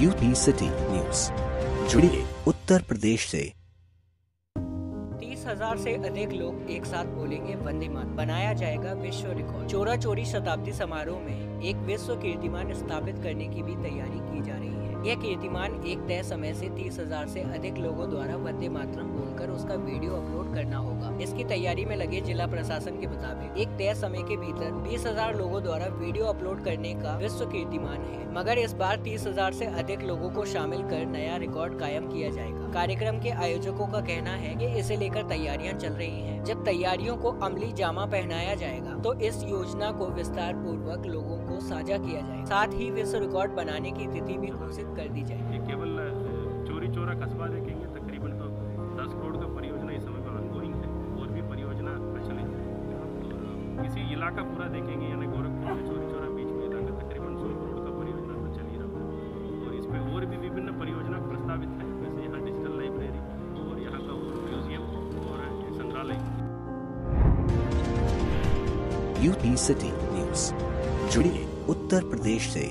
UP city news. जुड़िए उत्तर प्रदेश से। तीस हज़ार से अधिक लोग एक साथ बोलेंगे वंदे मातरम। बनाया जाएगा विश्व रिकॉर्ड। चोरा चोरी शताब्दी समारोह में एक विश्व कीर्तिमान स्थापित करने की भी तैयारी यह कीर्तिमान एक तय समय से तीस हज़ार से अधिक लोगों द्वारा वंदे मातरम बोलकर उसका वीडियो अपलोड करना होगा। इसकी तैयारी में लगे जिला प्रशासन के मुताबिक एक तय समय के भीतर बीस हज़ार लोगों द्वारा वीडियो अपलोड करने का विश्व कीर्तिमान है, मगर इस बार तीस हज़ार से अधिक लोगों को शामिल कर नया रिकॉर्ड कायम किया जाएगा। कार्यक्रम के आयोजकों का कहना है कि इसे लेकर तैयारियाँ चल रही हैं। जब तैयारियों को अमली जामा पहनाया जाएगा तो इस योजना को विस्तार पूर्वक लोगों को साझा किया जाएगा। साथ ही विश्व रिकॉर्ड बनाने की तिथि भी घोषित कर दी जाएगी ये केवल चोरी चोरा कस्बा देखेंगे तकरीबन तो दस करोड़ का परियोजना इस समय पर ऑनगोइंग है और भी परियोजना प्रचलित है। इसी इलाका पूरा देखेंगे यानी गोरखपुर से चोरी चोरा बीच में इलाका तकरीबन सौ करोड़ का परियोजना तो चल ही रहा है। और इस पे और भी विभिन्न परियोजना प्रस्तावित है जैसे यहाँ डिजिटल लाइब्रेरी और यहाँ का म्यूज़ियम और संग्रहालय। UP city news. जुड़िए उत्तर प्रदेश से।